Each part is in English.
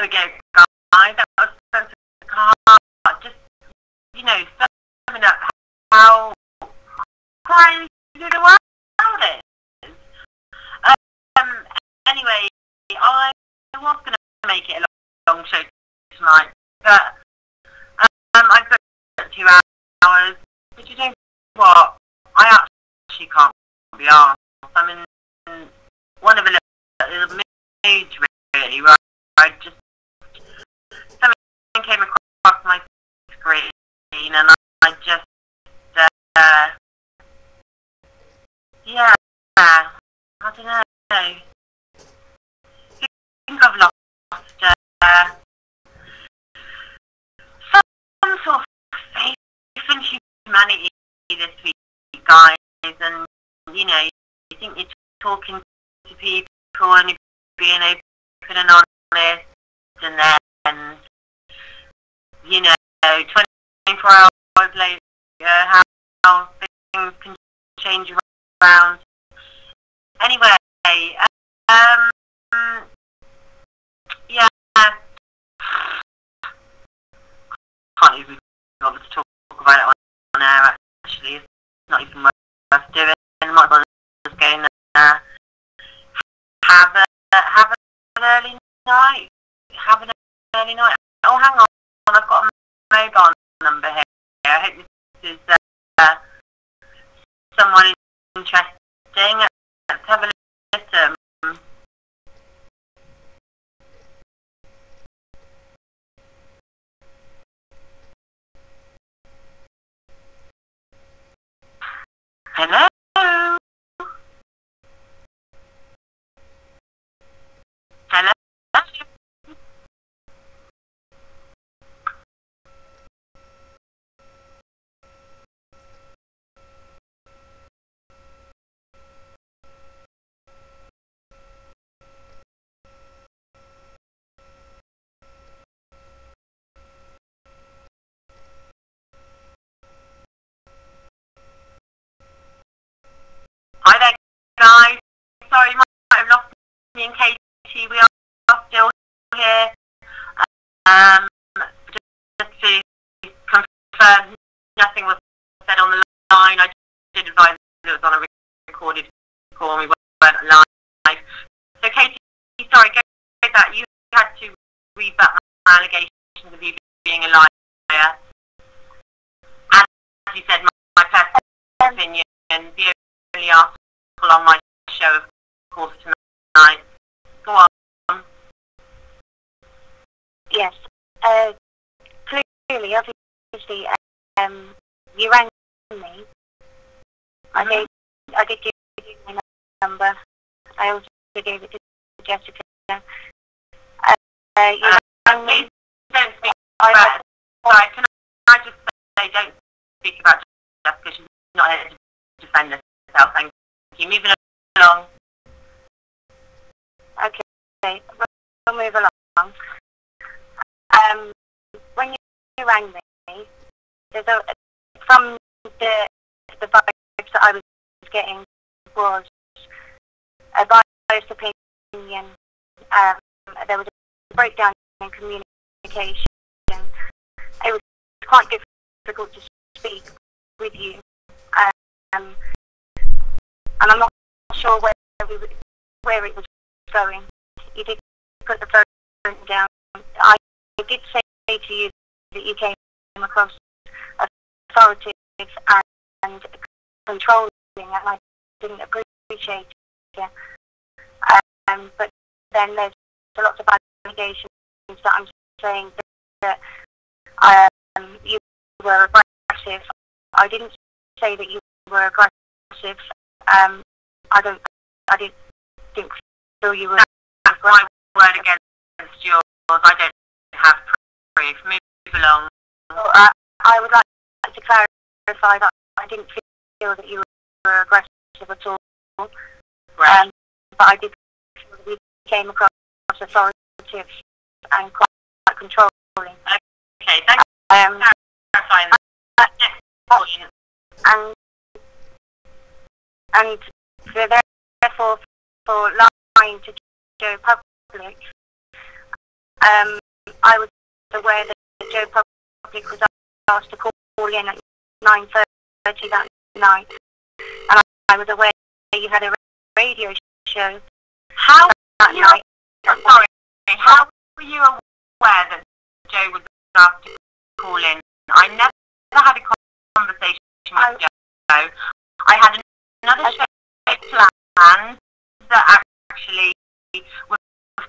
we go, guys. That was such a car. Just, you know, summing up how crazy the world is. Um, anyway, I was going to make it a long show tonight, but um, I booked two hours. But you know what? I actually can't be asked. I'm in one of a little mood really, where I just something came across my screen and I, I just uh, yeah, I don't know. I think I've lost uh, some sort of faith in humanity this week, guys, and you know, you think you're talking to people and you're being open and honest, and then, you know, 24 hours later, how, how things can change around. Anyway, um, yeah, can't even bother to talk about it on, air. Actually, it's not even worth doing. Might as well just go in there, have a have an early night, have an early night. Oh, hang on, I've got a mobile number here. I hope this is uh, someone interesting. Let's have a listen. Hello? Hello? Hi there, guys. Sorry, you might have lost me and Katie. We are still here. Um, just to confirm, nothing was said on the line. I did advise that it was on a recorded call and we weren't live. So, Katie, sorry, go, go back. You had to rebut my allegations of you being a liar. As you said, my, my personal opinion, the only article on my show, of course, tonight. Go on. Yes. Uh, clearly, obviously, um, you rang me. I gave, I did give you my number. I also gave it to Jessica. Uh, uh, you Uh, rang me. Don't speak about, sorry, can I just say, don't speak about Jessica because she's not here to defend herself. Thank you. Moving along. okay, we'll move along. Um, when you, you rang me, there's a, from the the vibes that I was getting was a biased opinion. Um, there was a breakdown in communication. It was quite difficult to speak with you, um, and I'm not sure where we, where it was going. You did put the phone down. I did say to you that you came across authoritative and, and controlling, and I didn't appreciate it. Um, but then there's lots of allegations that I'm saying that, um, you were aggressive. I didn't say that you were aggressive. Um, I don't. I didn't, didn't feel you were That's my word against yours. I don't have proof. Move along. Well, uh, I would like to clarify that I didn't feel that you were aggressive at all, Right. um, but I did feel that you came across authoritative and quite controlling. okay, thanks Um, for clarifying that. Next point. and and for therefore for lying to the public um, I was aware that Joe Public was asked to call in at 9.30 that night. And I, was aware you had a radio show How that you, night. I'm sorry, how were you aware that Joe was asked to call in? I never had a conversation with I- Joe. I had another show planned that actually was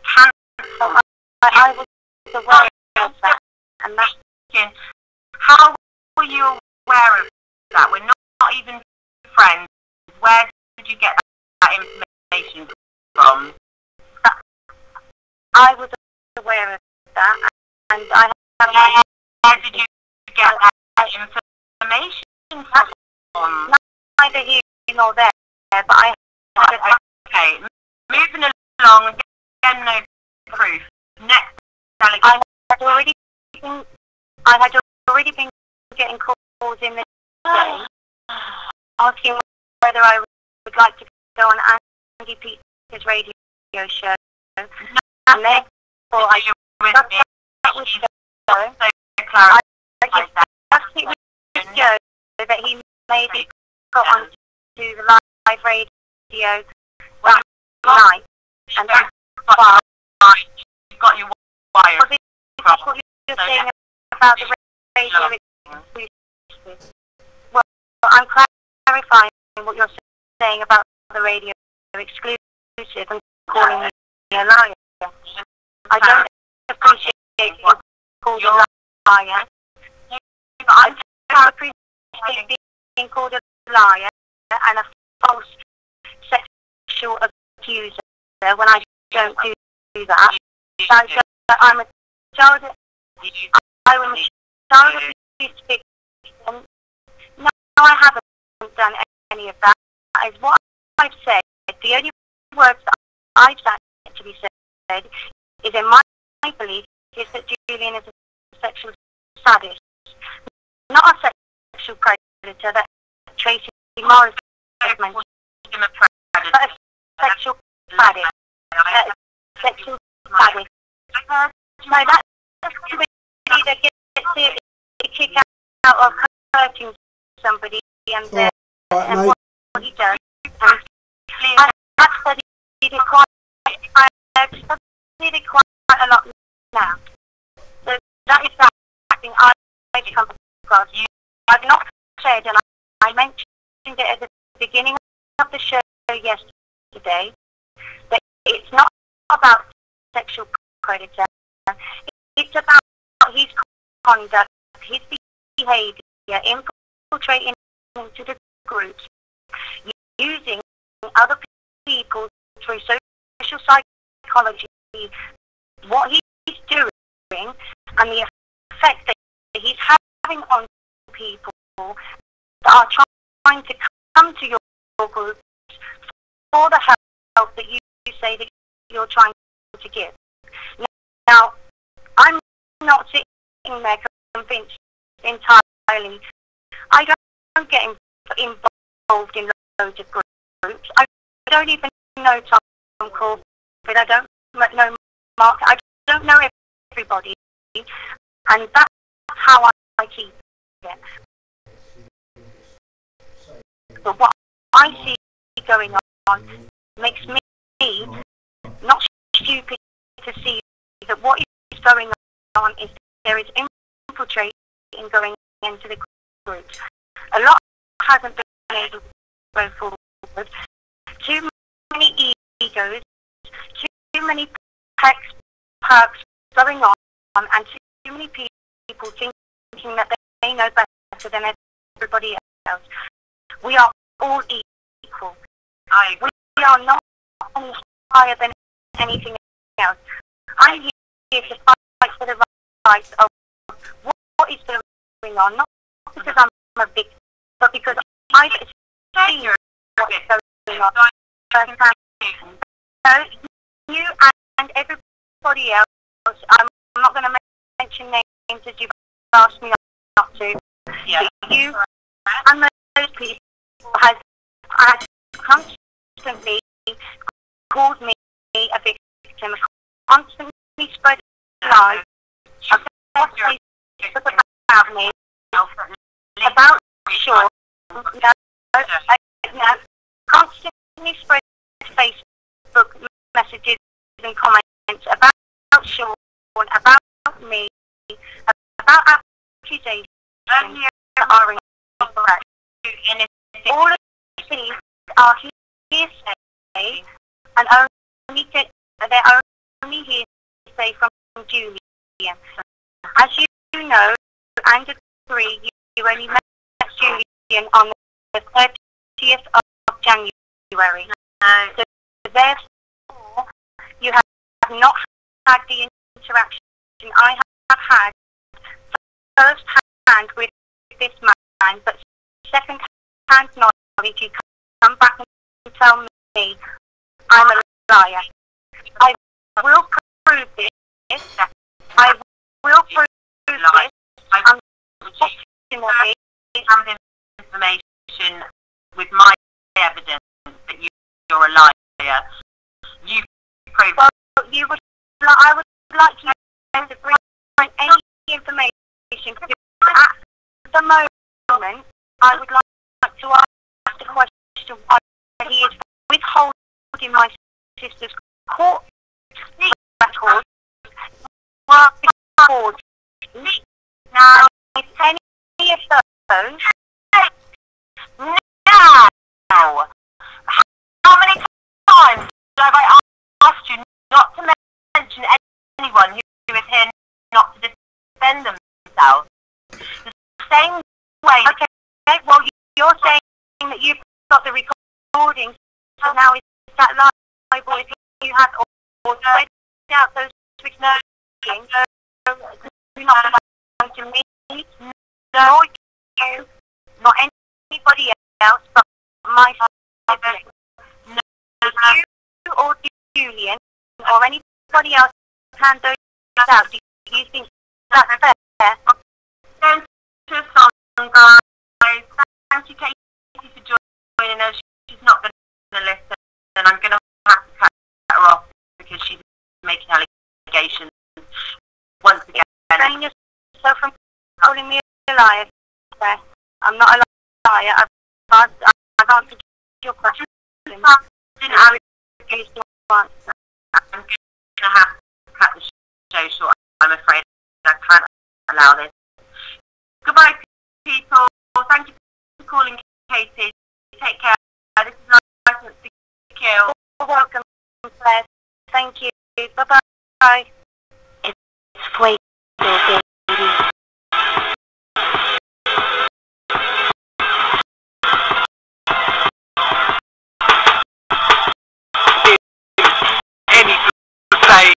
cancelled. I, I was aware of that. And How were you aware of that? We're not, not even friends. Where did you get that information from? I was aware of that. And I have Where, did you get that information from? neither here nor there, but I had a Okay, moving along, again, no proof. Next allegation. had already been, I had already been getting calls in the day asking whether I would like to go on Andy Peacher's radio show. And therefore I you I that. he got onto the live radio that night. And got you're saying about the radio. Well, I'm clarifying what you're saying about the radio exclusive and calling me a liar. I don't called a liar. I don't appreciate being called a liar and a false sexual accuser when I don't do that. So, I'm a child I was a child abuse victim. No, I haven't done any of that. That is what I've said. The only words that I've said to be said is in my belief is that Julian is a sexual sadist, not a sexual predator that Tracy Morris has mentioned, but a sexual sadist. Uh, sexual sadist. No, that, that's somebody that gets a, a kick out of hurting somebody and, uh, Right, and what, he does. And I have studied it quite, I have studied it quite a lot now. So that is that I I've come across. You, I've not said, and I, I mentioned it at the beginning of the show yesterday, that it's not about sexual predator. It's about his conduct, his behaviour, infiltrating into the groups, using other people through social psychology, what doing, and the effect that he's having on people that are trying to come to your group for the help that you say that you're trying to give. Now, I'm not sitting there convinced entirely. I don't get in- involved in loads of groups. I don't even know Tom Corbett. I don't know Mark. I don't know everybody. And that's how I, keep it. But what I see going on makes me not stupid to see that what is going on is there is infiltrating going into the groups. A lot hasn't been able to go forward. Too many egos, too many perks, perks going on, Um, and too many people thinking that they know better than everybody else. We are all equal. I We are not any higher than anything else. I'm here to fight for the rights of what, what is going on, not because I'm a victim, but because I see what's going on. So you and everybody else, I'm not going to mention names as you've asked me not to, Yeah. but you and those people has, has constantly called me a victim, constantly spread lies. I've said Facebook about me, about Sean, no, no, constantly spread Facebook messages and comments about Sean, about me, about accusations that are incorrect. All of these are hearsay and only they're only hearsay from Julian. As you know and agree, you, you only met Julian on the 30th of January. So therefore, you have not had the interaction I have had first hand with this man, but second hand knowledge, you come back and tell me I'm a liar. I will prove this. I will prove this. Unfortunately, some information with my evidence that you, you're a liar. You prove well, you would, I would like you to bring any information at the moment I would like to ask the question why he is withholding my sister's court record well, record. Now, if any of those now, how many times have I asked you not to mention anyone who is here not to defend themselves? The same way. Okay, well, you're saying that you've got the recording, so now is that liable if you have or spread out those recordings? No, not about to me, no, you, not anybody else, but my father. No, you or Julian or anybody else can those out. Do you think that's fair? Guys. Thank you, Katie, for joining us. She's not going to listen, and I'm going to have to cut her off because she's making allegations once again. Saying yourself from calling me a liar. I'm not a liar. I've, I've, I've answered your question. I didn't have answer. I'm going to have to cut the show short. I'm afraid I can't allow this. Goodbye, people. Thank you for calling Katie. Take care. This is License to Kill. You're welcome, Claire. Thank you. Bye-bye. It's Fuego, baby. any society, police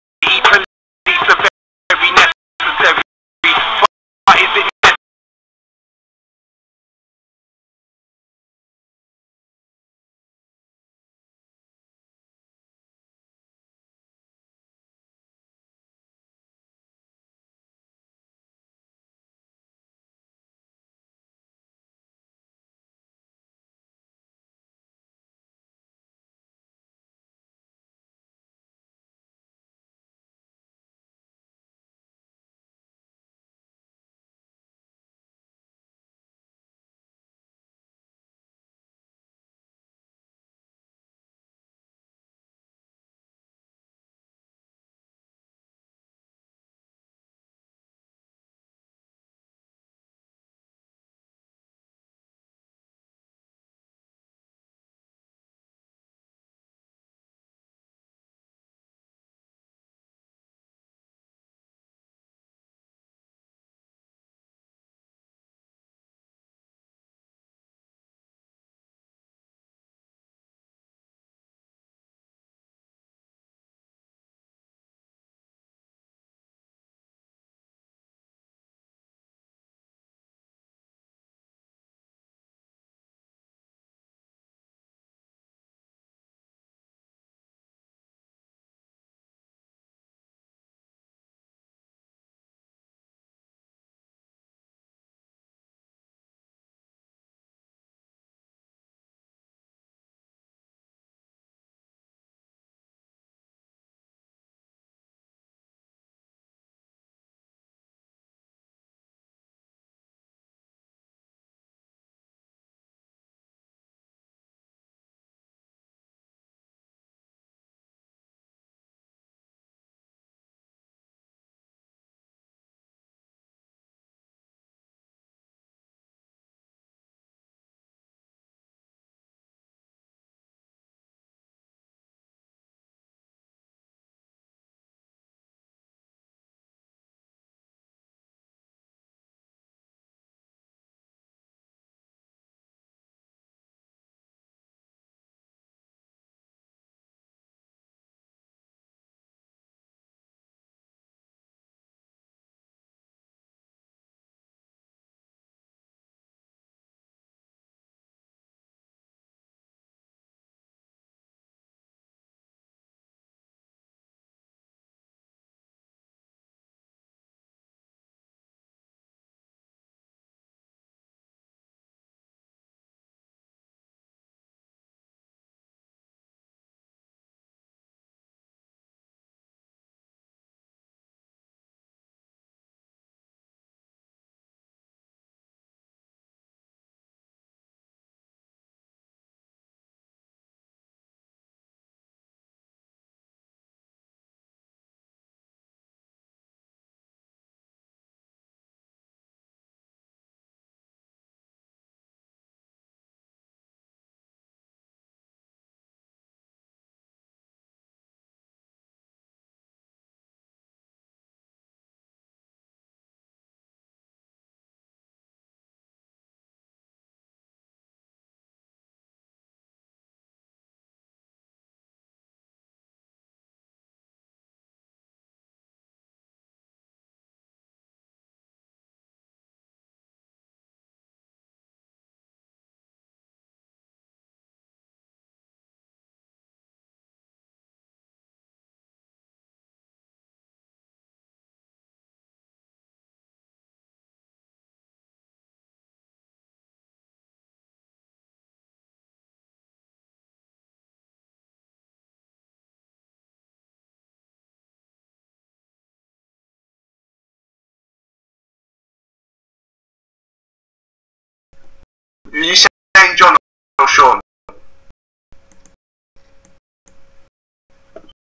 you saying John or Sean?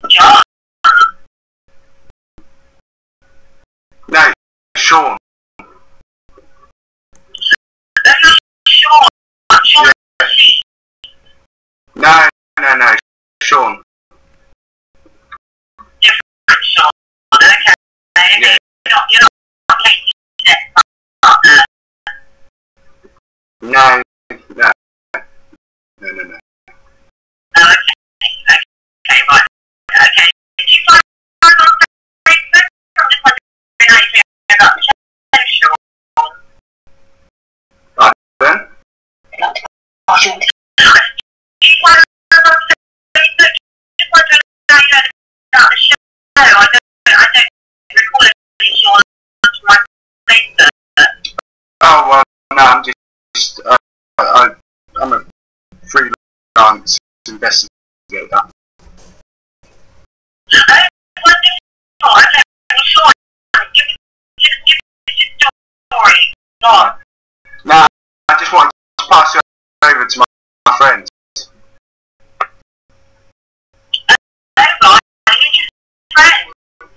John. No, Sean. Sean. Sean. No, no, no, Sean. Different Sean. Okay. Yeah. You're not, you're not Katie yet. No, no, no, no, no. Oh, okay. Okay, right. Okay. Did you find out on Facebook? I'm just wondering how you feel about the show, Sean. Then? Did you find out on Facebook? Just wondering how you heard about the show. I don't, I don't recall any Sean on my Facebook. Oh well, no, I'm just, uh, I, I'm a freelance investigator. No, I just wanted to pass it over to my, my friends.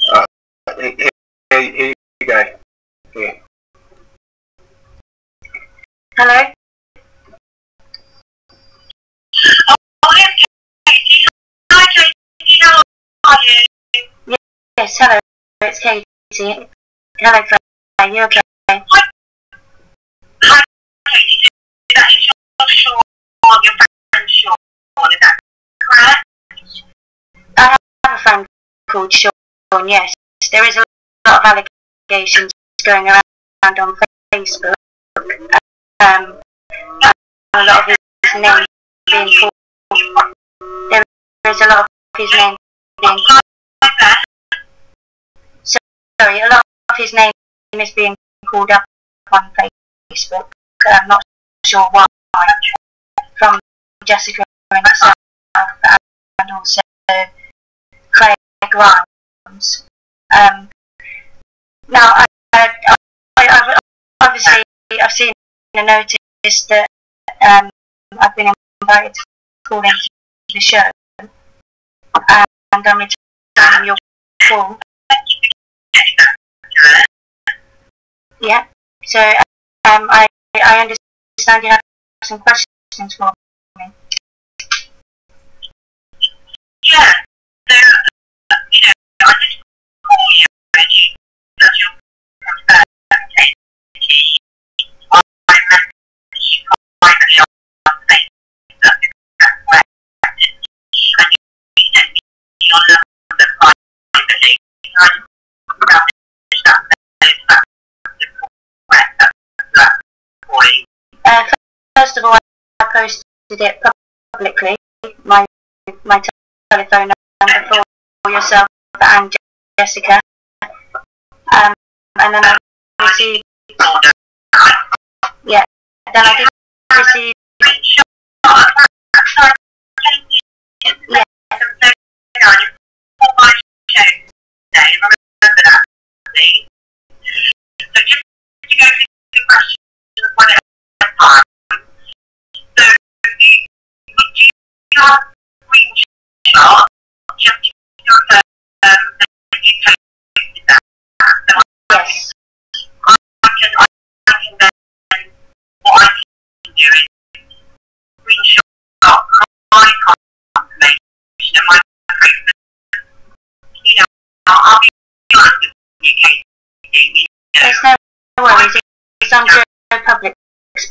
Your? Here, here, here you go. Here. Hello? Oh, yes, Katie. Hi, Katie. How are you? Yes, hello. It's Katie. Hello, Claire. You okay? Hi, Katie. That is your Sean, your friend Sean. Is that correct? I have a friend called Sean, yes. There is a lot of allegations going around on Facebook. Um, a lot of his name being called. There is a lot of his name being called. Sorry, a lot of his name is being called up on Facebook. I'm not sure why. From Jessica and myself, and also Craig Grimes. Um, now, I, I, I, obviously, I've seen and noticed that um, I've been invited to call into the show, and I'm returning your call. Yeah. So um, I I understand you have some questions for me. Yeah. So, uh, you know, I just call you and you, as your confirmed Katie, I messaged you privately on Facebook. That's correct. And you sent me your number privately. And I established that there's that correct. That's that point. Uh, first of all, I posted it publicly. My my telephone number for yourself and Jessica. Um, and then I received yeah. Then I did receive yeah. Yes. I can, I can then, what I can do is screenshot my confirmation and my proof. You know, I'll be honest with you, Katie. You know, There's no worries. It's on Joe Public's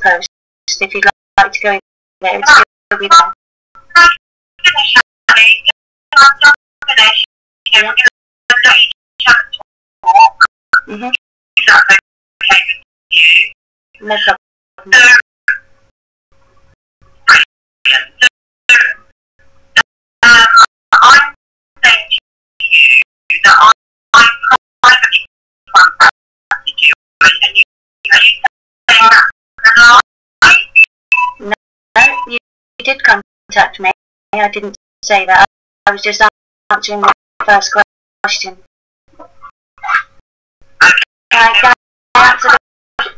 post. If you'd like to go in there, it would still be there. Annie. I'm not finished. You know, we're going to let each other talk. Mm-hmm. If that's okay with you. No problem. So, brilliant. So, um, I'm saying to you that I, I privately contacted you, and you, are you saying that and I, No, you, you did contact me. I didn't say that. I was just answering the first question. Can I, answer the...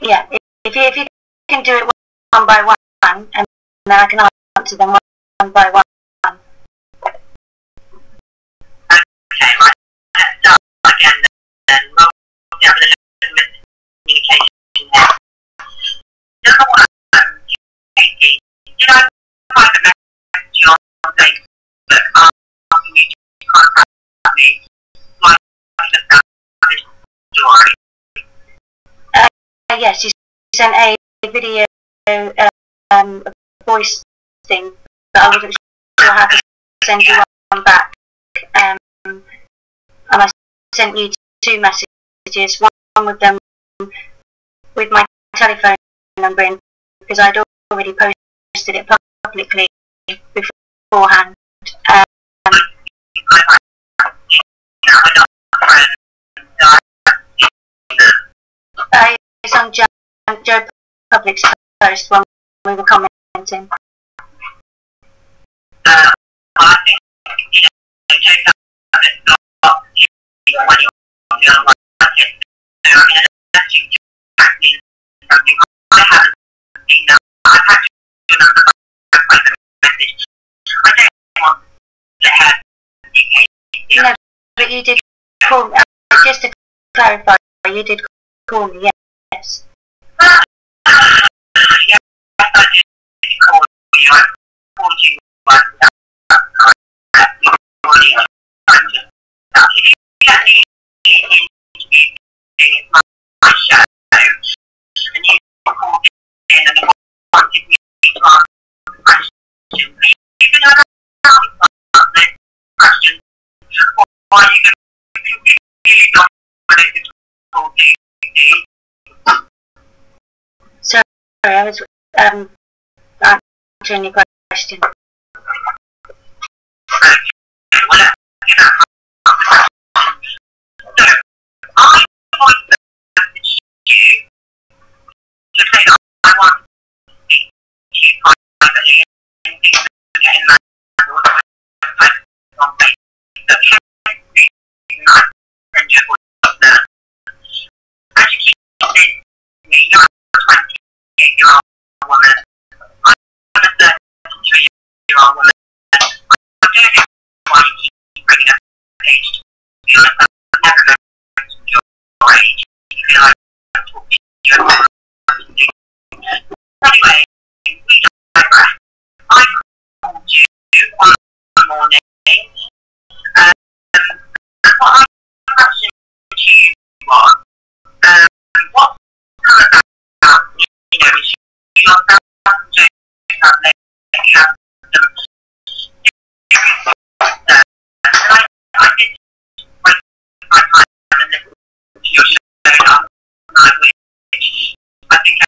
Yeah, if, you, if you can do it one by one, and then I can answer them one by one. Okay, right. Let's start again then. We'll have a little bit of communication here. Number one, Katie, did I find a message on Facebook asking you to contact me so I can establish this story? Uh, yes, you sent a video, um, a voice thing, but I wasn't sure how to send you one back. Um, and I sent you two messages, one with them with my telephone number in, because I'd already posted it publicly beforehand. Um, uh, it's on Joe, Joe Public's post when we were commenting. Uh, I think, you know, check out it's not you know, when you're feeling like it. So, I mean, unless you track something, I haven't seen that. I've had your number by message. I don't want to have No, but you did call me, uh, just to clarify, you did call me, yes. Sorry, I was um, answering your 33 year old. I don't know why you. Anyway, we. I called you morning. Um, and what I you was, um, what's come about, you have let you have some I did waste my time and listen to your show last night, which I think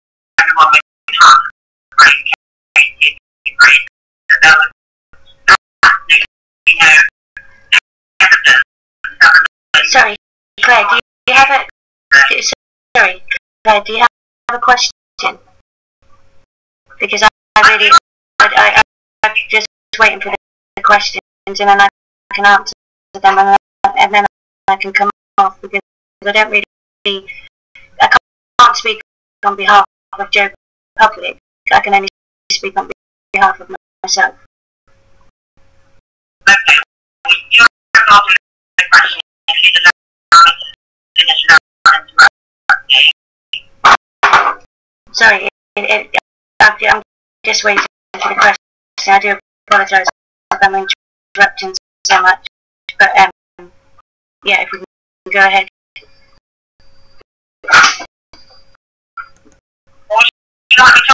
everyone with half the brain can agree that there was absolutely no evidence that the Sorry, Claire, do you have a, sorry, Claire, do you have a question? Because I, I really, I, I, I'm just waiting for the questions and then I can answer them and then, and then I can come off because I don't really, I can't, can't speak on behalf of Joe Public. I can only speak on behalf of myself. Okay, you're involved in the question. If you'd allow finish it up and interrupt me. Sorry, it, it, I'm just waiting for the question. I do apologise if I'm interrupting so much, but um, yeah, if we can go ahead. Would you like me to ask the question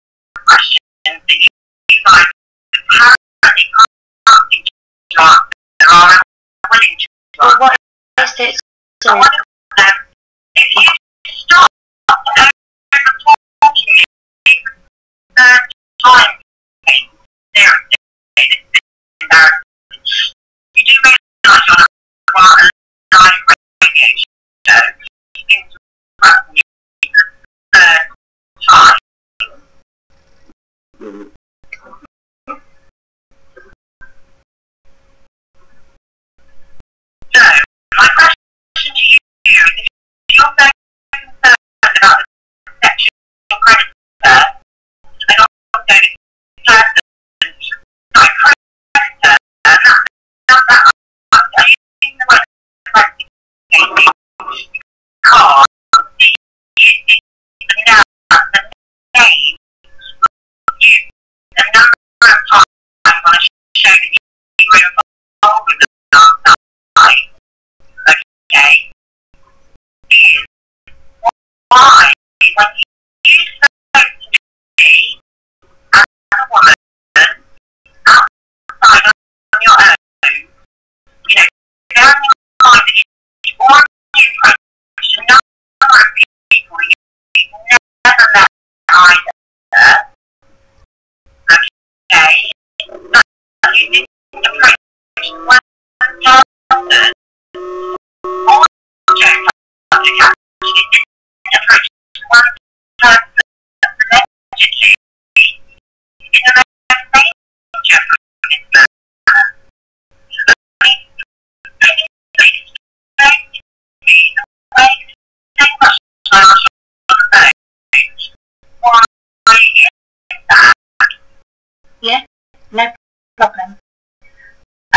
what is it? I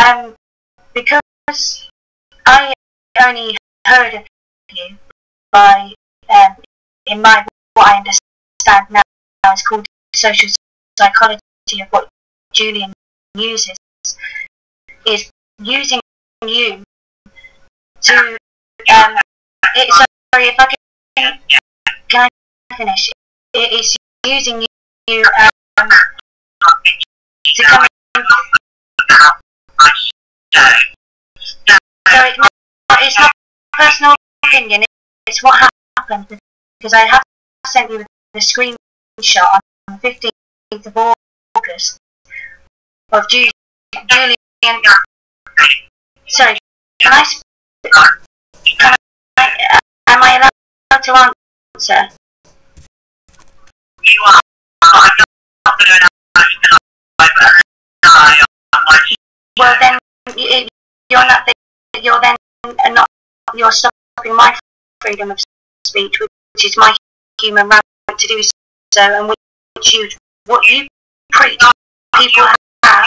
Um, because I only heard of you by, um, in my, what I understand now is called social psychology of what Julian uses, is using you to, um, it, sorry if I can, can I finish? It is using you, um, to come So, it's not, it's not personal opinion, it's what happened because I have sent you the screenshot on the 15th of August of Ju- Julian. Sorry, can I, can I, uh, am I allowed to answer? you are, I'm not going to lie on my Well then, you're not, you're then not, you're stopping my freedom of speech, which is my human right to do so, and which you, what you preach, people have.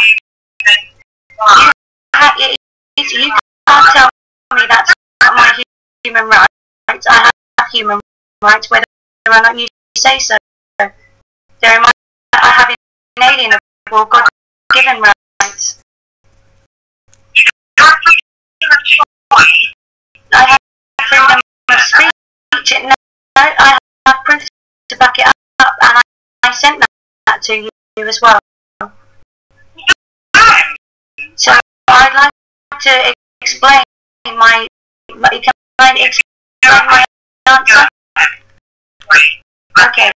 You, have, it, you can't tell me that's not my human right. I have human rights, whether or not you say so. They're my, I have inalienable, God-given rights. Your freedom of choice I have freedom of speech. No, I have proof to back it up, and I, I sent that, that to you as well. So I'd like to explain my, my can I explain my answer? Okay,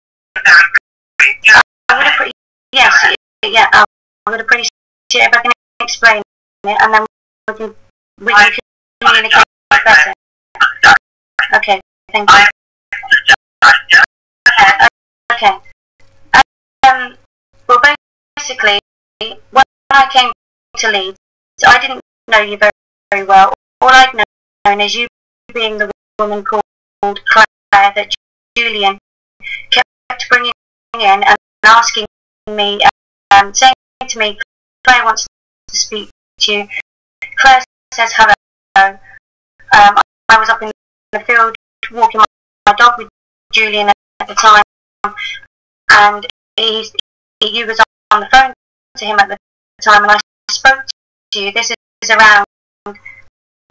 I'm gonna put yes, yeah, um, I'm gonna appreciate it if I can explain it, and then we can we can communicate better. Okay, thank you. Okay. Um, well, basically, when I came to Leeds, I didn't know you very, very well. All I'd known is you being the woman called Claire that Julian kept bringing in and asking me, um, saying to me, Claire wants to speak to you. Claire says hello. Um, I was up in the field walking my, dog with Julian at the time, and he, you was on the phone to him at the time and I spoke to you. This is around,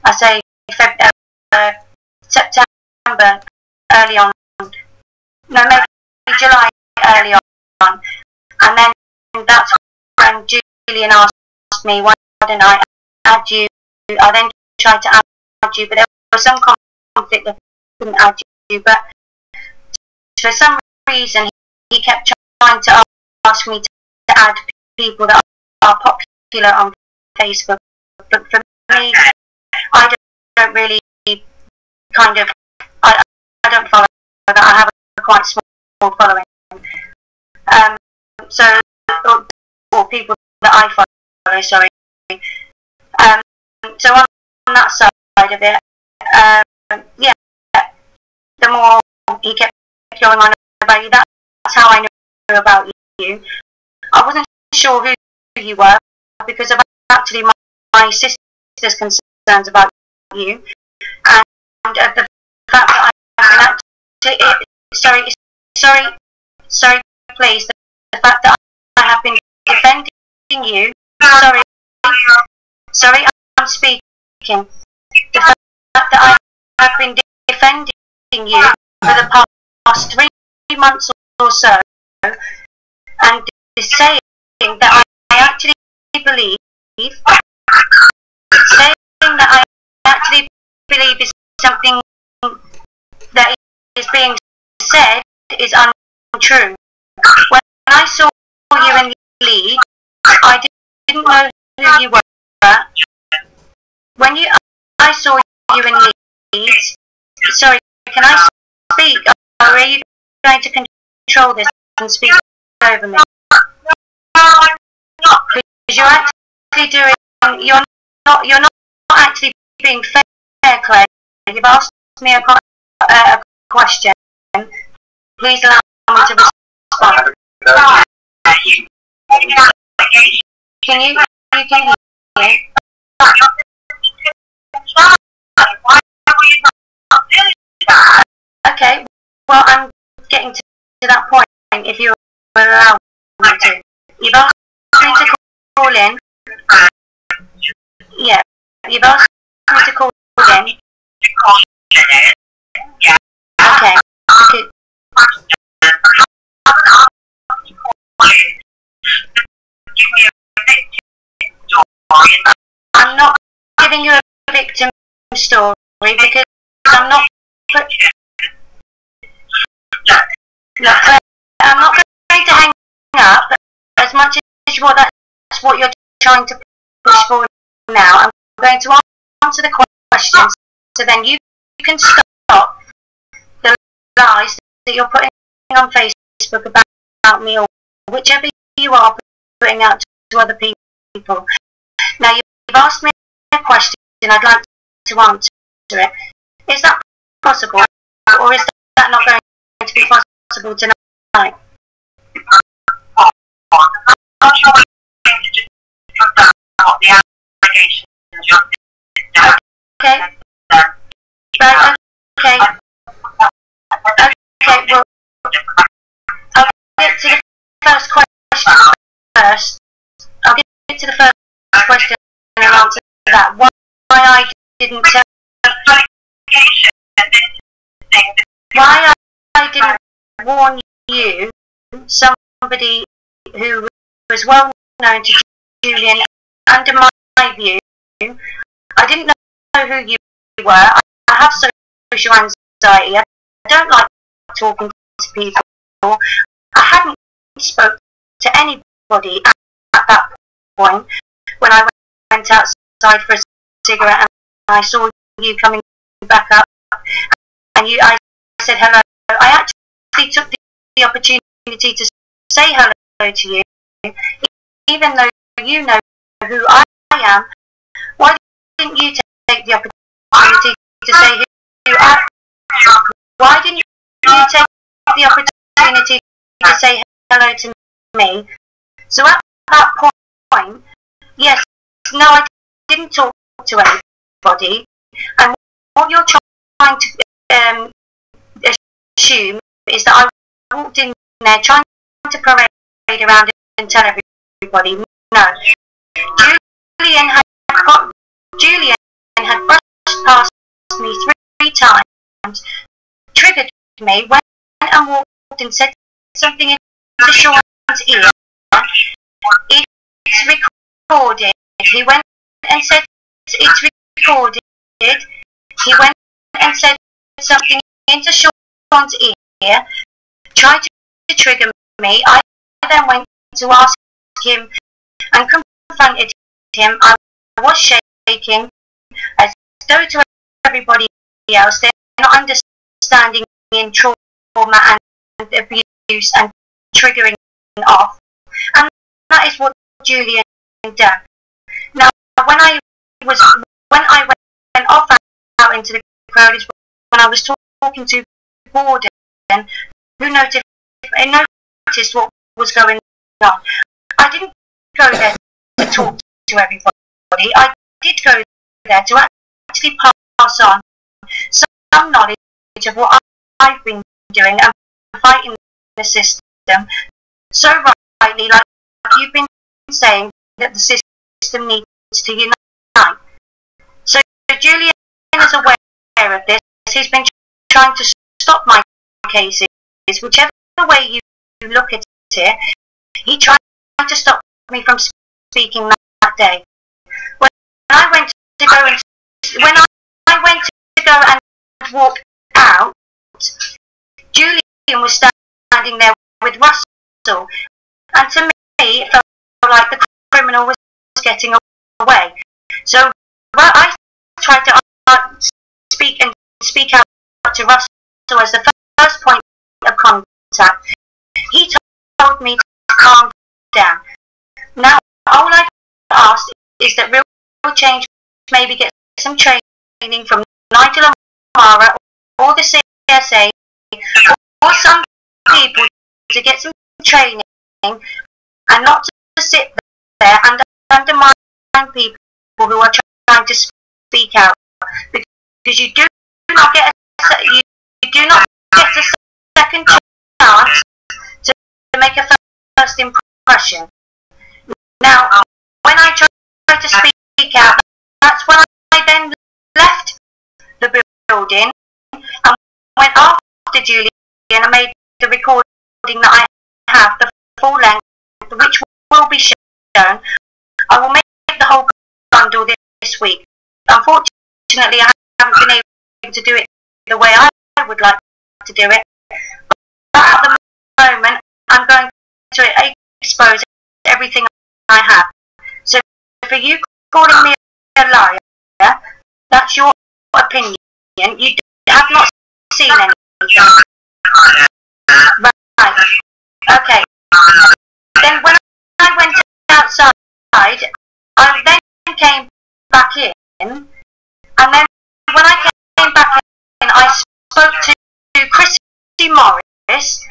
I say, Feb- uh, September, early on. No, maybe July, early on. And then that's when Julian asked me, why didn't I add you? I then tried to add you, but there was some conflict I couldn't add you. But for some reason, he kept trying to ask me to add people that are popular on Facebook. But for me, I don't really kind of, I, I don't follow that. I have a quite small following. Um, so, or, or people that I follow, sorry. Um, so on, on that side of it, um, yeah, more he kept going on about you, that's how I knew about you. I wasn't sure who you were because of actually my, my sister's concerns about you. And of the fact that I can actually, eh, sorry, sorry, sorry, please, the, the fact that I have been defending you, sorry, sorry, I'm speaking, the fact that I have been defending you for the past three months or so, and saying that I actually believe, saying that I actually believe is something that is being said is untrue. When I saw you in Leeds, I didn't know who you were. When you, I saw you in Leeds, sorry, can I speak? Or are you going to control this and speak over me? Because you're actually doing, you're not, you're not actually being fair, Claire. You've asked me a, uh, a question. Please allow me to respond. Can you, you hear me? Okay, well I'm getting to, that point if you allow me to. You've asked me to call in. Yeah, you've asked me to call in. Okay. okay. I'm not giving you a victim story because I'm not. Look, uh, I'm not going to hang up as much as what that's what you're trying to push for now. I'm going to answer the questions so then you can stop the lies that you're putting on Facebook about, about me or whichever you are putting out to other people. Now you've asked me a question and I'd like to answer it. Is that possible or is that not going to be possible tonight? Okay. Right, okay. Okay, well, I'll get to the first question first. I'll get to the first question and answer that. Why I didn't tell why I didn't warn you, somebody who was well known to Julian, under my view, I didn't know who you were. I have social anxiety. I don't like talking to people. I hadn't spoke to anybody at, at that point when I went outside for a cigarette and I saw you coming back up and you, I said hello. I actually took the, opportunity to say hello to you, even though you know who I am. Why didn't you take the opportunity to say who you are? Why didn't you take the opportunity to say hello to me? So at that point, yes, no, I didn't talk to anybody, and what you're trying to um, assume is that I walked in there trying to parade around and tell everybody. No. Julian had got, Julian had brushed past me three times, triggered me, went and walked and said something into Sean's ear. It's recorded. He went and said it's recorded. He went and said something into Sean's ear, tried to trigger me. I then went to ask him and confronted him. I was shaking as though to everybody else they're not understanding in trauma and abuse and triggering off. And that is what Julian did. Now, when I was when I went off out into the crowd is when I was talking to Gordon, who noticed, noticed what was going on. I didn't go there to talk to everybody. I did go there to actually pass on some knowledge of what I've been doing and fighting the system so rightly, like you've been saying, that the system needs to unite. So Julian is aware of this. He's been trying to cases, whichever way you look at it. He tried to stop me from speaking that day. When I went to go and when I went to go and walk out, Julian was standing there with Russell, and to me it felt like the criminal was getting away. So I tried to speak and speak out to Russell as the He told me to calm down. Now, all I've asked is that real change maybe get some training from Nigel O'Mara or the CSA or some people to get some training and not to sit there and undermine people who are trying to speak out because you do not get a, you do not get a second chance to, to make a impression. Now, uh, when I tried to speak out, that's when I then left the building and went after Julian and made the recording that I have, the full length, which will be shown. I will make the whole bundle this week. Unfortunately, I haven't been able to do it the way I would like to do it. But at the moment, I'm going to expose everything I have. So for you calling me a liar, that's your opinion. You have not seen anything. Right. Okay. Then when I went outside, I then came back in, and then when I came back in, I spoke to Christy Morris,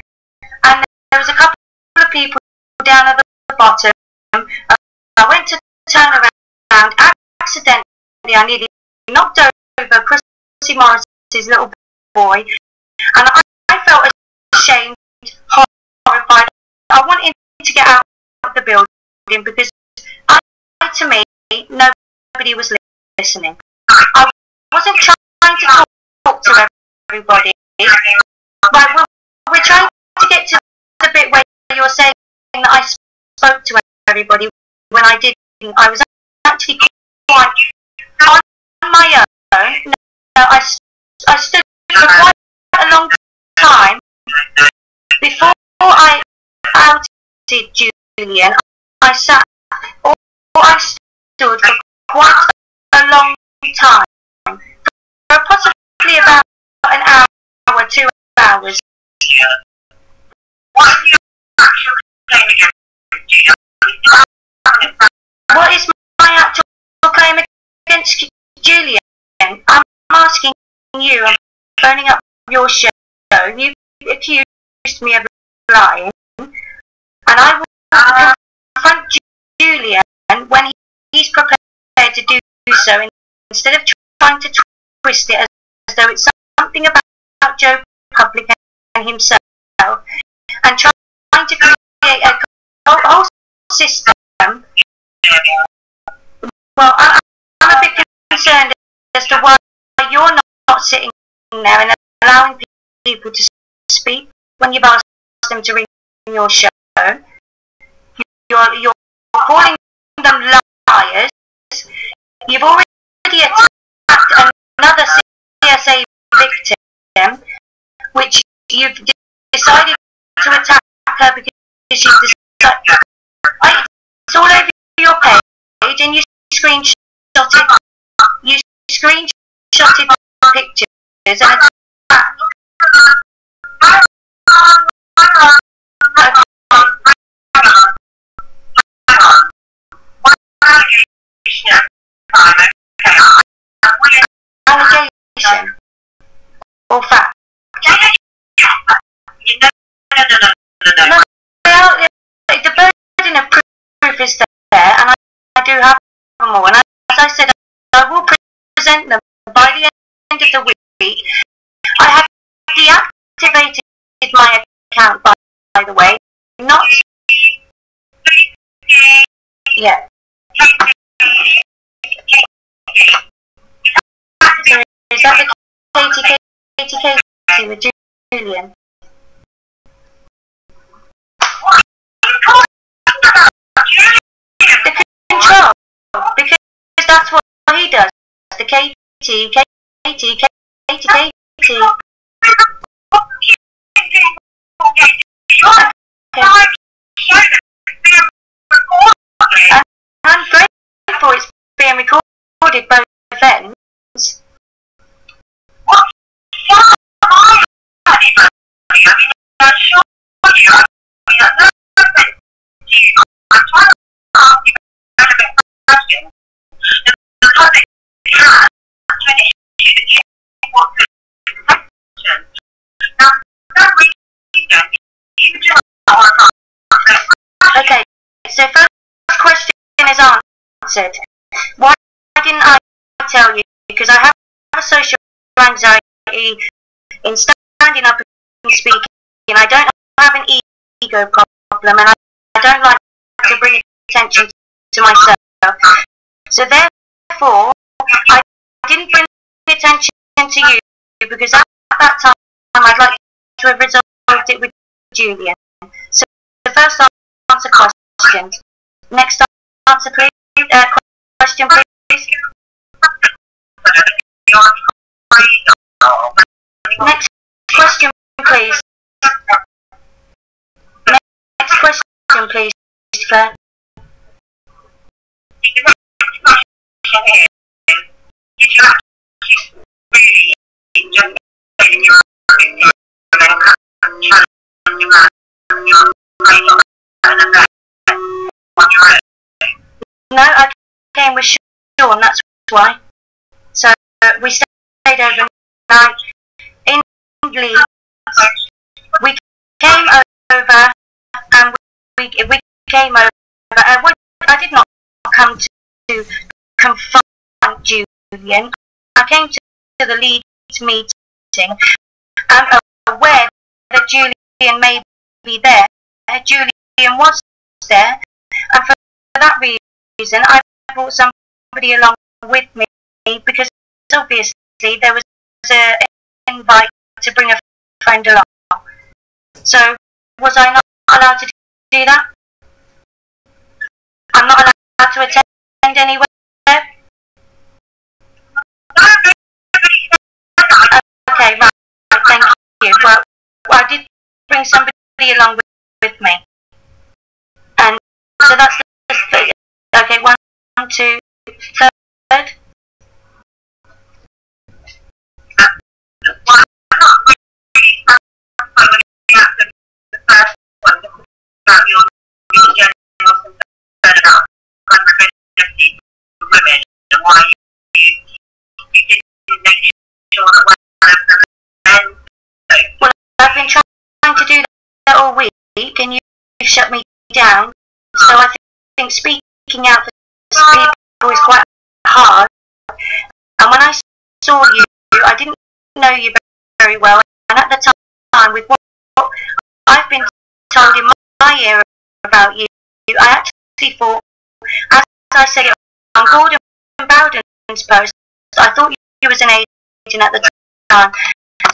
and there was a couple of people down at the bottom. Um, I went to turn around, accidentally I nearly knocked over Christy Morris's little boy, and I, I felt ashamed, horrified. I wanted to get out of the building because I, to me, nobody was listening. I wasn't trying to talk to everybody. Right, we're, trying to get to the bit where you're saying spoke to everybody when I didn't. I was actually quite on my own. No, I, I stood for quite a long time before I outed Julian. I sat, or I stood for quite a long time, for possibly about an hour, two hours. What is my actual claim against Julian? I'm asking you, I'm phoning up your show. You accused me of lying, and I will confront Julian when he, he's prepared to do so instead of trying to twist it as, though it's something about Joe Public and himself and trying to create a whole system, well, I, I'm a bit concerned as to why you're not, not sitting there and allowing people to speak when you've asked them to ring your show. You're, you're calling them liars. You've already attacked another CSA victim, which you've decided to attack her because she's decided. It's all over your page and you screenshotted, you screenshotted pictures and. Allegation or fact? No, well, the burden of proof is there, and I, I do have them all. And as I will present them by the end of the week. I have deactivated my account, by, by the way. Not. Yeah. Is that the Katie Katie Katie with Julian? The control, because that's what he does. The Katie Katie Katie Katie Katie. And I'm grateful it's being recorded both Okay, so first question is answered. Why didn't I tell you? Because I have a social anxiety in standing up and speaking. And I don't have an ego problem, and I, don't like to bring attention to myself. So therefore, attention to you because at that time I'd like to have resolved it with Julian. So the first answer question. Next answer, please. Uh, question, please. Next question, please. Next question, please, Claire. No, I came with Sean, that's why. So we stayed overnight in Leeds. We came over and we, we came over. And I did not come to, to confront Julian. I came to, the Leeds meeting. I'm aware that Julian may be there. Julian was there, and for that reason, I brought somebody along with me because obviously there was an invite to bring a friend along. So, was I not allowed to do that? I'm not allowed to attend anywhere? Okay, right, thank you. Well, well, I did bring somebody along with, with me. And so that's the third. Okay, one, two, third. Well, I've been trying to do that all week, and you've shut me down. So I think speaking out for people is quite hard. And when I saw you, I didn't know you very well, and at the time, with what I've been told in my ear about you, I actually thought, as I said it on Gordon Bowden's post, I thought you was an agent at the time.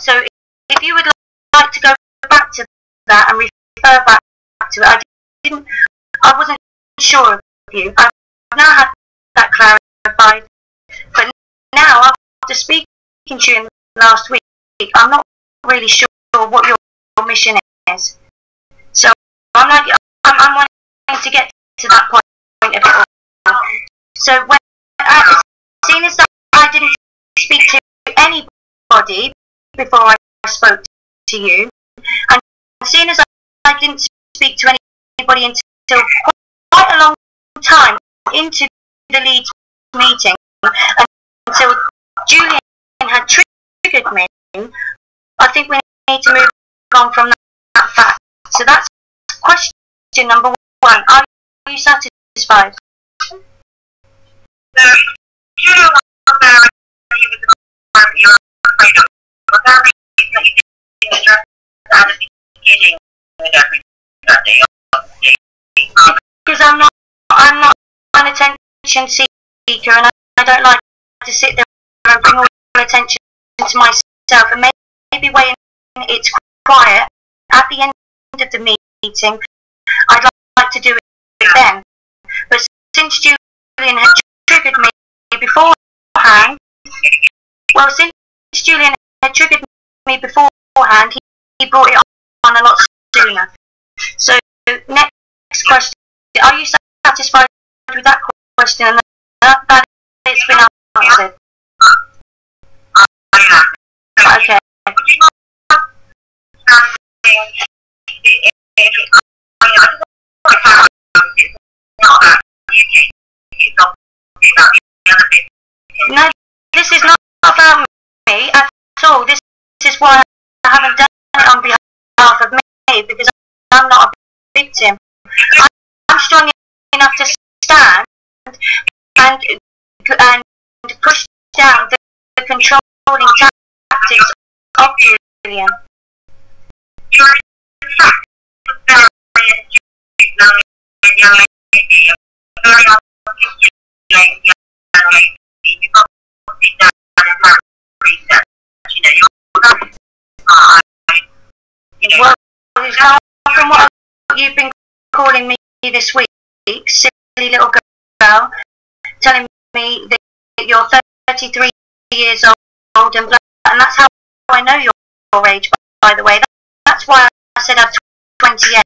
So if you would like to go back to that and refer back to it, I didn't, I wasn't sure of you. I've now had that clarified, but now after speaking to you last week, I'm not really sure what your mission is. So I'm like, I'm, I'm wanting to get to that point of it all. So when, as soon as I didn't speak to anybody before I spoke to you, and as soon as I didn't speak to anybody until quite a long time into the Leeds meeting, until Julian had triggered me, I think we need to move on from that, fact. So that's question number one. Are you satisfied? Because I'm not, I'm not an attention seeker, and I, don't like to sit there and bring all attention to myself. And maybe when it's quiet at the end of the meeting, I'd like to do it then. But since Julian had triggered me beforehand, well, since Julian had triggered me beforehand, he, he brought it sooner. So next question: Are you satisfied with that question? And that, that it's been answered. Okay. No, this is not about me at all. This, is why I haven't done it on behalf of me I'm not a victim. I'm, strong enough to stand and and push down the, the controlling tactics of Julian. Well, it's far from what you've been calling me this week, silly little girl, telling me that you're 33 years old and and that's how I know your age, by, the way. That, that's why I said I'm 28,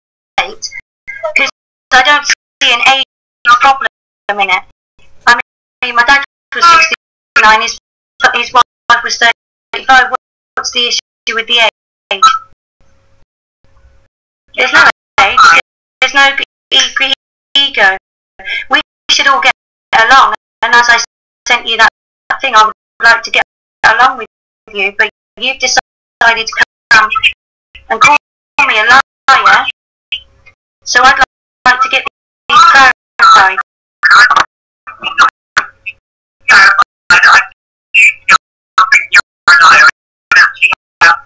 because I don't see an age problem in it. I mean, my dad was 69, his, his wife was 35. What's the issue with the age? There's no. There's no ego. We should all get along. And as I sent you that, thing, I would like to get along with you, but you've decided to come and call me a liar. So I'd like, to get these clarified.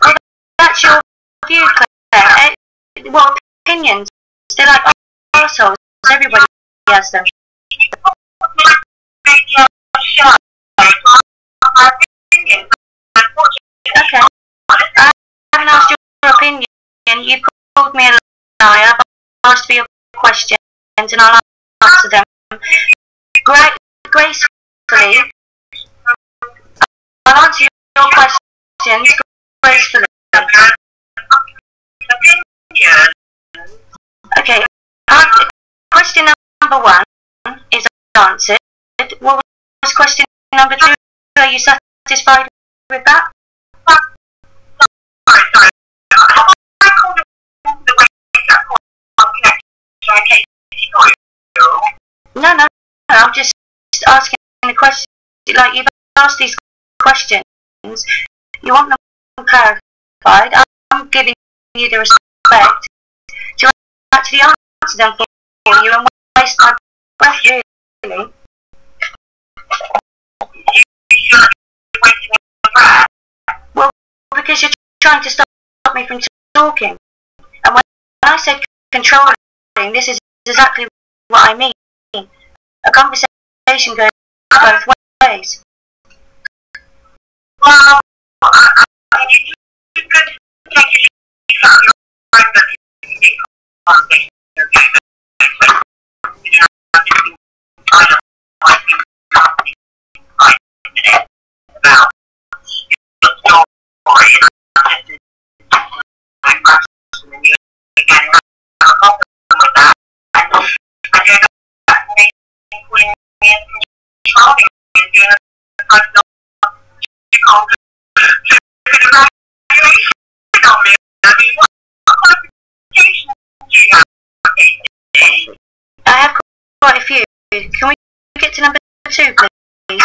Well, that's your view, Claire. What opinions? They're like oh, assholes. Everybody has them. Okay. I haven't asked your opinion. You called me a liar. I've asked for your questions and I'll answer them. Gra- gracefully. I'll answer your questions gracefully. Okay. Uh, question number one is answered. What was question number two? Are you satisfied with that? No, no, no. I'm just asking the question. Like you've asked these questions, you want them clarified. I'm giving you the respect to actually answer them for you and waste my breath, really. Well, because you're trying to stop me from talking. And when I said controlling, this is exactly what I mean. a conversation goes both ways. Well, I you, you could take mind that you think on this, okay, but, you know, I don't like you talking five minutes about your story, and I just, I'm questioning you again, I have a problem with that, and I don't know that maybe when I have quite a few. Can we get to number two, please?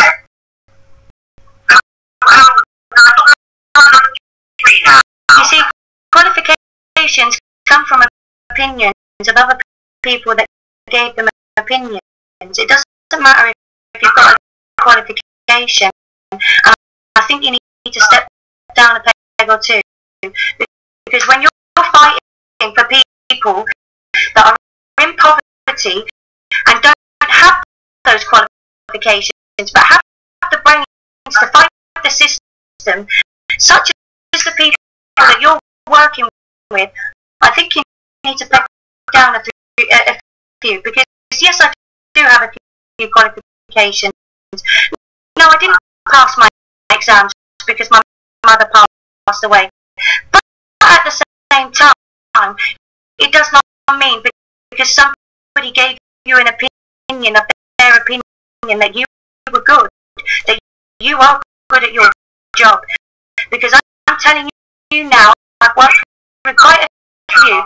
You see, qualifications come from opinions of other people that gave them opinions. It doesn't matter if you've got a qualification. And I think you need to step down a peg or two. Because when you're fighting for people that are in poverty and don't have those qualifications, but have the brains to fight the system, such as the people that you're working with, I think you need to peg down a few, a few because yes, I do have a few qualifications. No, I didn't pass my exams because my mother passed away. But at the same time, it does not mean because somebody gave you an opinion of their opinion that you were good, that you are good at your job. Because I'm telling you now, I've worked with quite a few.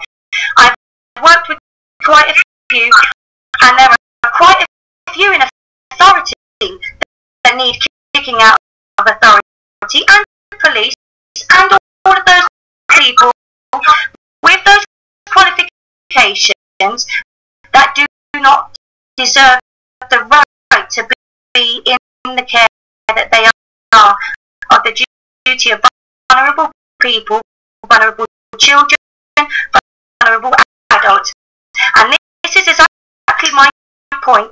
I've worked with quite a few, and there are quite a few in authority that need kicking out of authority and police and all of those people with those qualifications that do not deserve the right to be in the care that they are of the duty of vulnerable people, vulnerable children, vulnerable adults. And this is exactly my point.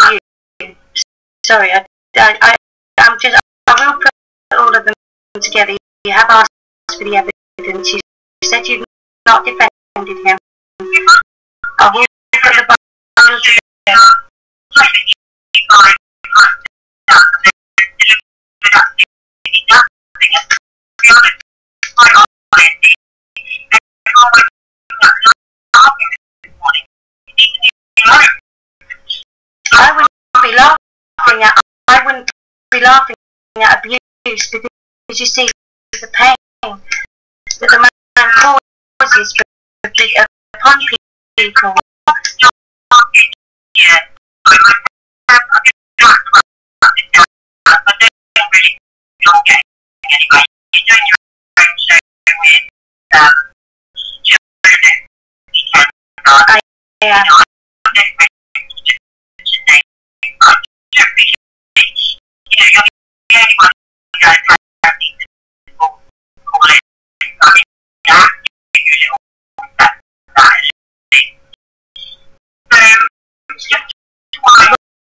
on you. Sorry, I, I, I, I'm just, I will put all of them together. You have asked for the evidence. You said you've not defended him. I will put the together. I wouldn't be laughing at I wouldn't be laughing at abuse because you see the pain that the man causes uh, upon people. Yeah. Well,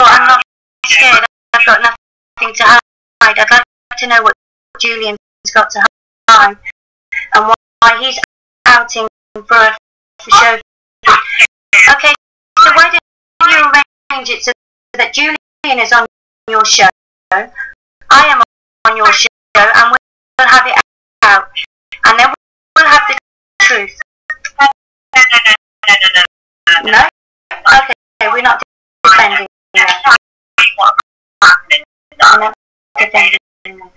I'm not scared. I've got nothing to hide. I'd like to know what Julian's got to hide and why he's outing for a for show. Okay, so why don't you arrange it so that Julian is on your show, I am on your show and we'll have it out. And then we'll have the truth. No, Okay, we're not defending you. I'm not defending you.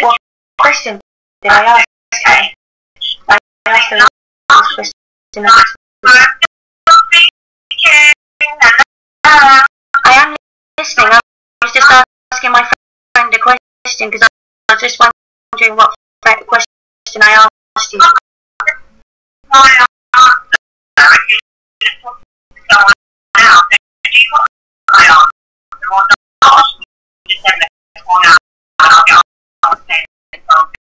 What question did I ask? I asked the last question. I am listening. I was just asking my friend a question because I was just wondering what question I asked you. My answer is to talk to someone else. Do you want my answer or not? Just send me a call now and I'll get on the phone.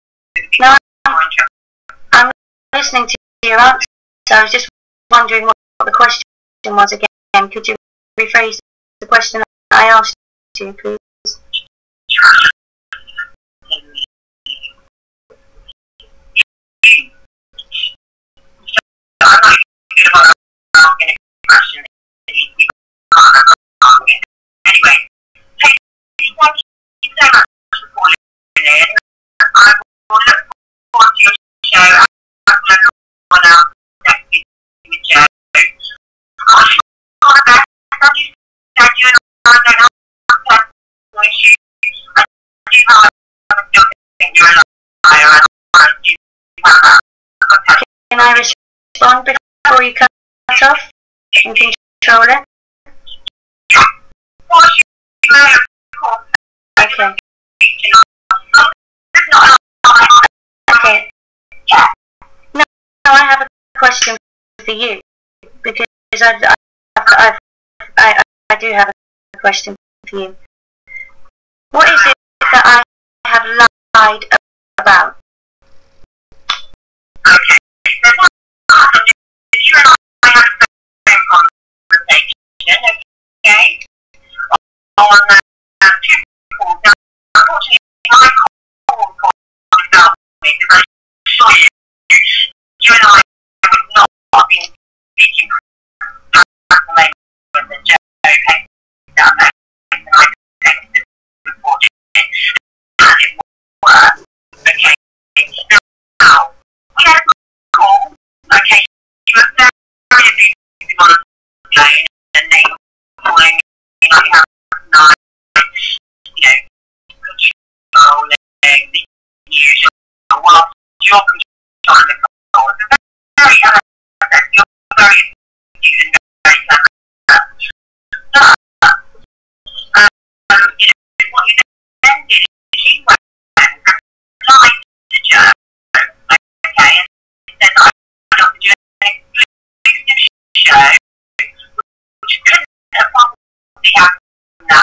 No, I'm listening to your answer. So I was just wondering what the question was again. Could you rephrase the question I asked you, please? Anyway, thank you so much for calling in. I will look forward your show everyone else next week with Joe. I'm best. As you said, you and I don't have personal issues. I do have a think you're a liar and I do have that. Okay. Can I respond before you cut off and control it? No, no, I have a question for you because I've, I've, I, I, I do have a question for you. What is it that I have lied about? Okay. There's one happened if you and I have a phone conversation, okay? On uh, two calls. Now, unfortunately, my call call without me because I assure you, you and I would not have been speaking at the moment when the Joe came down there and I texted before it and it worked. Okay. Now, we had a call. Okay, you were very abusive on the phone and they were calling me like that night, you know, controlling the usual. Whilst you're controlling the call, it's very, uh, you're very abusive and very clever. But, um, you know, what you then did is you went and lied to Joe, okay, and said I offered you an exclusive show, which couldn't have possibly happened you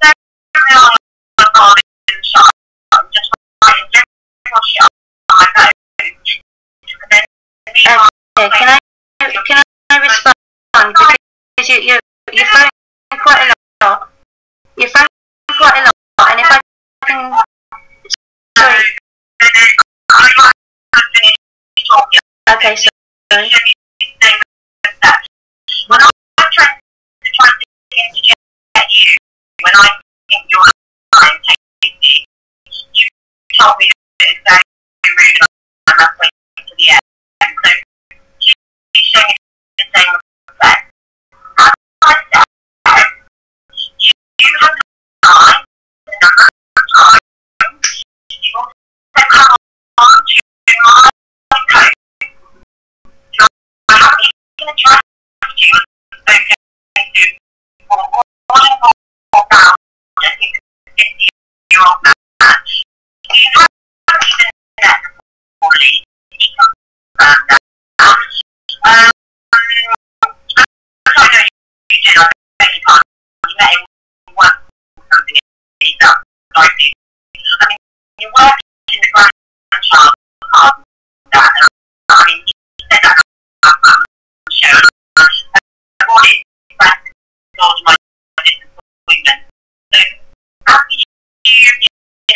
phone phone. Okay, can I can I respond? Because you you you're throwing quite a lot. You're throwing quite a lot, and if I can, sorry. I might have finished talking. Okay, sorry. When I tried to try to get you, when I think you're lying, Katie, you told me that it's very rude and I'm not waiting to the end. So she's showing the same respect. As I said, you, you have lied a number of times. You also come on to my coat. So I haven't even tried you and spoken to for more than four thousand fifty year old man. You haven't even met fully. He confirmed that. Um, I know you did, I bet you can't. You met him once or something and he felt like you. I mean, you worked in the grandchild part of that, and I mean, he said that on the show. I wanted back to my disappointment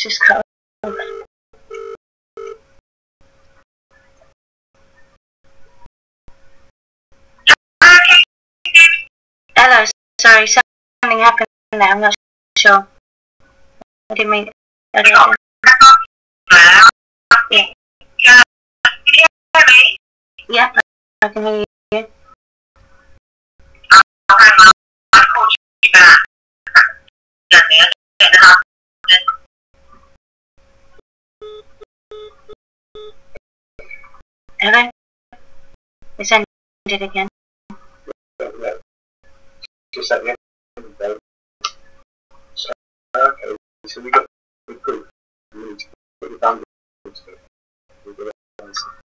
Just Chrome. Hello, sorry, something happened there, I'm not sure. I didn't mean I didn't, Can you hear me? yeah, I can hear you. Oh, hang on. I called you back. Let me get the house. Hello? It's ended again. Just at the end of the day. So, okay, so we got the proof. We need to put it. We've got to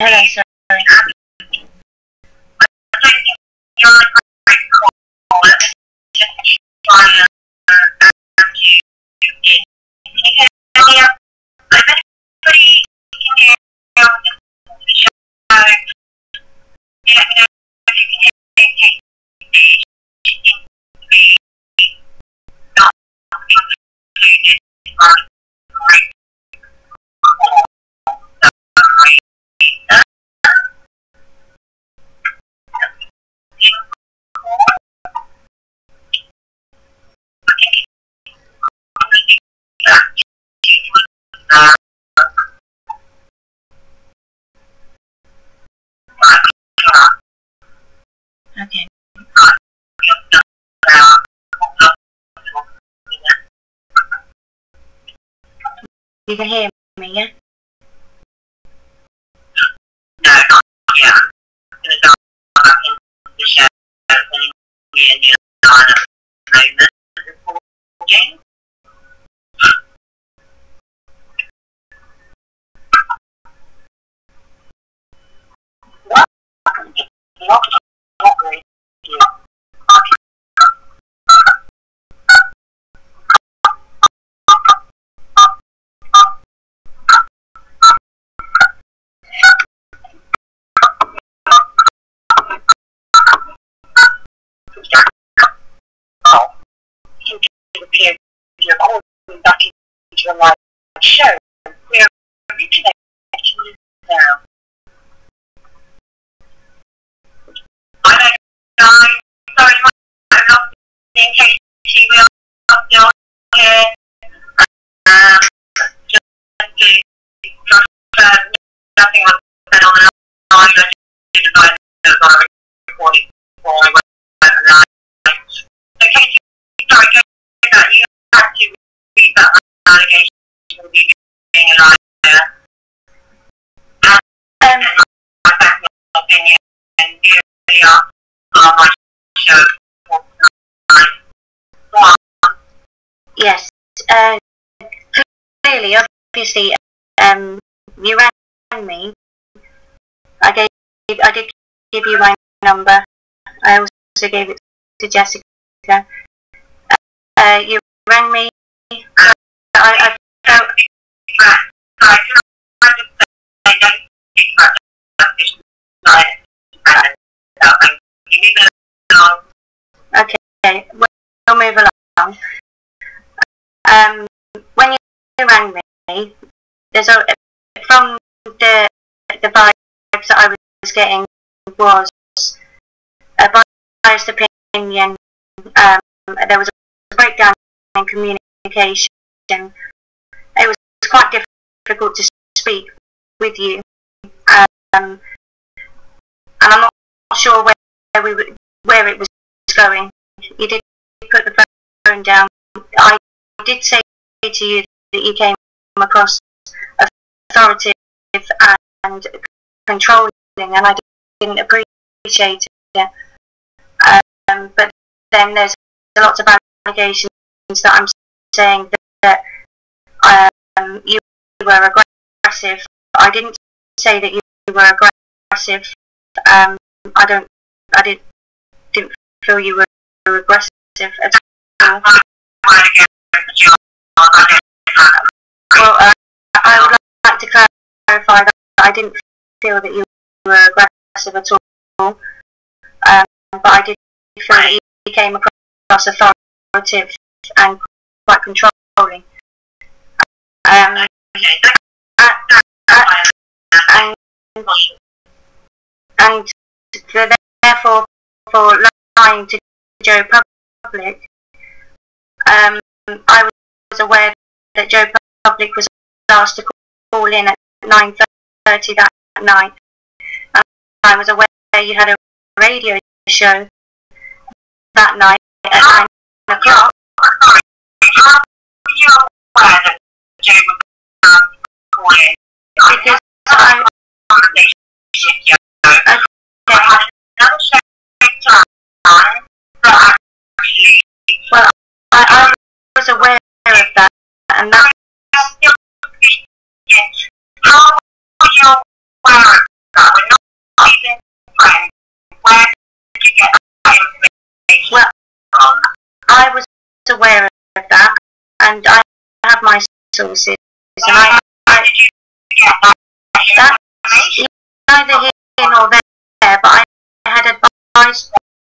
Hello, sorry. I don't think you're on a great call. Let's just try and um, you in. Can you hear me? If anybody can hear me on the show, yeah, you know, if you can hear me, please, it seems to be not included on the great call. Sorry. Okay. You can hear me, yeah? No, not yet. I'm going to go back into the show when we're in the line at the moment. Recording. Not, not really. it appears you're calling back into a live show. We're reconnecting you now. I know. Sorry, I'm not in case are still here. Um, just to nothing said on the line. I just decided that I was recording before I went live. So, Katie, sorry, go that you have to read yes. Uh, clearly, obviously, um, you rang me. I gave, I did give you my number. I also gave it to Jessica. Uh, you rang me. I felt, right, sorry, can I just say, don't speak about that, it's not, and, and you need to know, okay, we'll we'll move along. Um, when you rang me, there's a, from the, the vibes that I was getting was a biased opinion, um, there was a breakdown in communication. It was quite difficult to speak with you. Um, and I'm not sure we were, where it was going. You did put the phone down. I did say to you that you came across authoritative and controlling, and I didn't appreciate it. Um, but then there's lots of allegations that I'm saying that, um, you were aggressive. I didn't say that you were aggressive. Um, I don't. I didn't didn't feel you were aggressive at all. Well, uh, I would like to clarify that I didn't feel that you were aggressive at all, um, but I did feel that you came across authoritative and quite controlling. Um, and, and therefore for lying to Joe Public, um, I was aware that Joe Public was asked to call in at 9.30 that night. And I was aware you had a radio show that night at 9 o'clock. Because I, well, I, I was aware of that, and that. How you aware of that? We're not even friends. Where did you get that information Well. I was aware of that, and I have my and I, Where you that that neither here nor there, but I had advised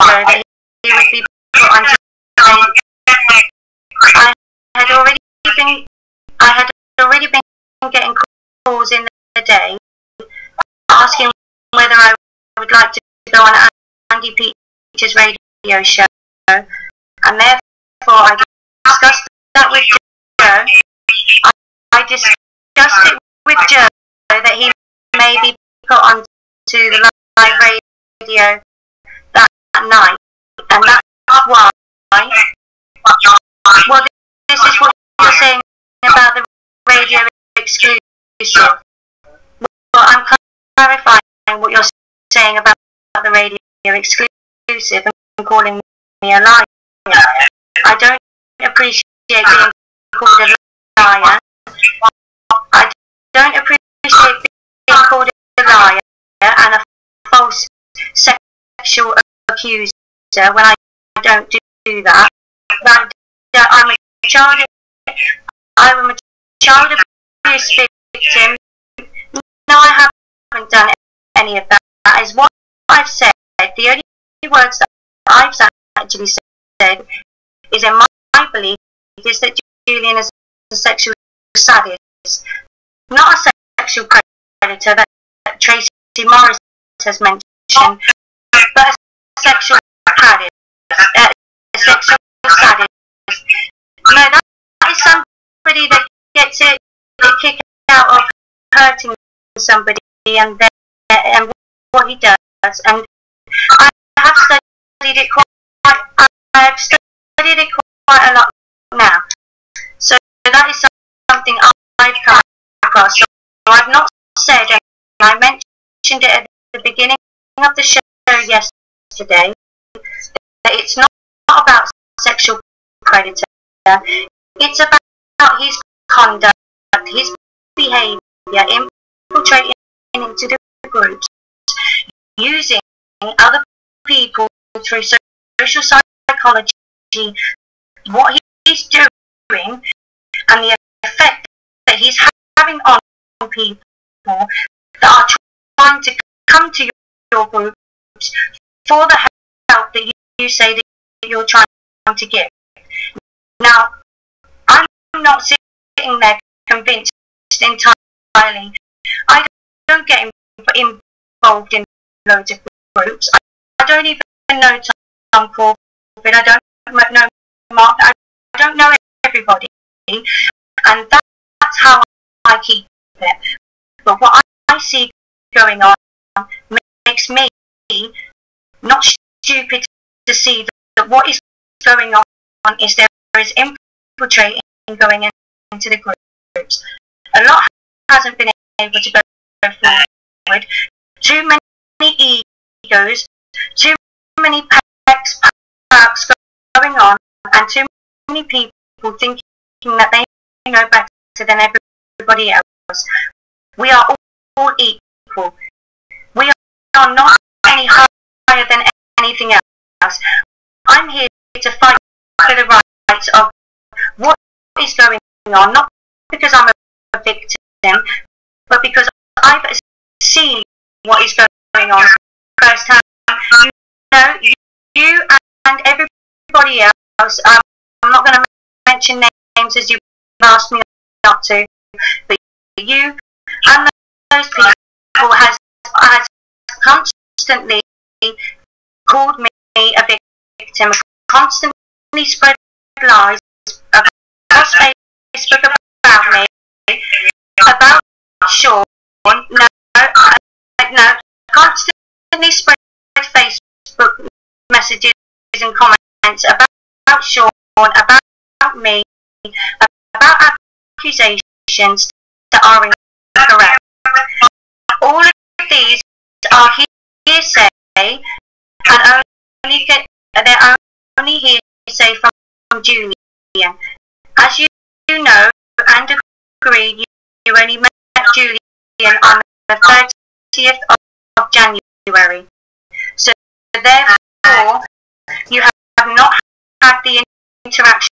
Joe that he would be put onto I had already been I had already been getting calls in the day asking whether I would like to go on Andy Peacher's radio show and therefore I discussed that with Joe. I, discussed it with Joe that he may be put onto the live radio that night and that's why well, this is what you're saying about the radio exclusive. Well, I'm clarifying what you're saying about the radio exclusive and calling me a liar. I don't appreciate being called a liar. I don't appreciate being called a liar and a false sexual accuser when I don't do that. I'm a child. I'm a child abuse victim. No, I haven't done any of that. That is what I've said. The only words that I've actually said is in my belief is that Julian is sexual sadist, not a sexual predator that Tracy Morris has mentioned, but a sexual sadist. Uh, a sexual sadist. No, that, is somebody that gets it, a kick out of hurting somebody and then and what he does. And I have studied it quite. I have studied it quite a lot now. So that is something I've come across. So I've not said, and I mentioned it at the beginning of the show yesterday, that it's not about sexual predator. It's about his conduct, his behaviour, infiltrating into the groups, using other people through social psychology, what he's doing, and the effect that he's having on people that are trying to come to your groups for the help that you, say that you're trying to give. Now, I'm not sitting there convinced entirely. I don't get involved in loads of groups. I, don't even know Tom Corbett. I don't know Mark. I, don't know everybody. And that, that's how I keep it. But what I, see going on makes me not stupid to see that what is going on is there is infiltrating going into the groups. A lot hasn't been able to go forward. Too many egos, too many packs, perks going on, and too many people thinking that they know better than everybody else. We are all, equal. We are not any higher than anything else. I'm here to fight for the rights of what is going on, not because I'm a victim, but because I've seen what is going on firsthand. You know, you, you and everybody else, um, I'm not going to mention names as you've asked me not to, but you. And those people has, has constantly called me a victim, constantly spread lies across Facebook about me, about Sean, no, no, constantly spread Facebook messages and comments about, about Sean, about me, about accusations that are incorrect. All of these are hearsay and only get, they're only hearsay from, Julian. As you, you know and agree, you, you only met Julian on the 30th of, of January. So therefore, you have not had the interaction